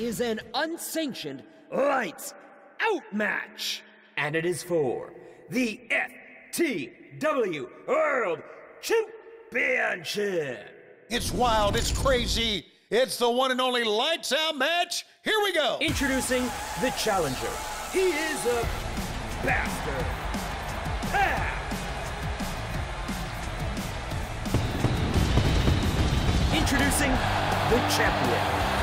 is an unsanctioned lights out match. And it is for the FTW World Championship. It's wild, it's crazy. It's the one and only lights out match. Here we go. Introducing the challenger. He is a bastard. Ah! Introducing the champion,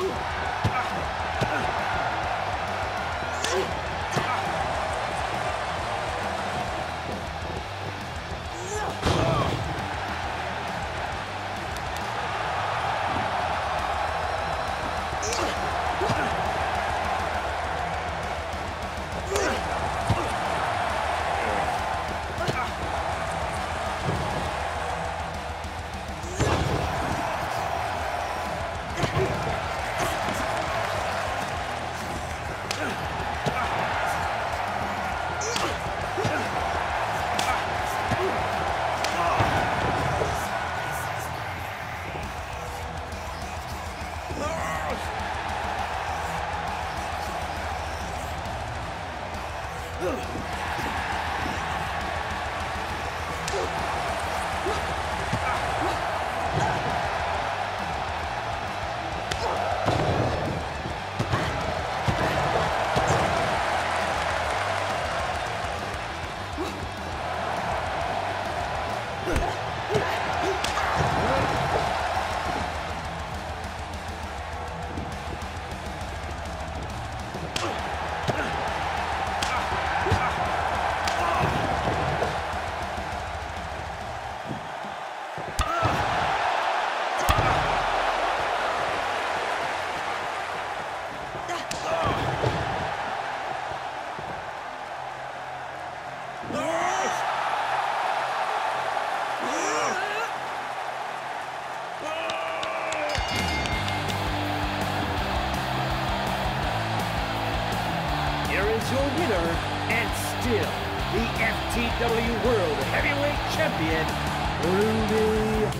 Here is your winner, and still the FTW World Heavyweight Champion, Ruby!